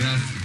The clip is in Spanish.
Gracias.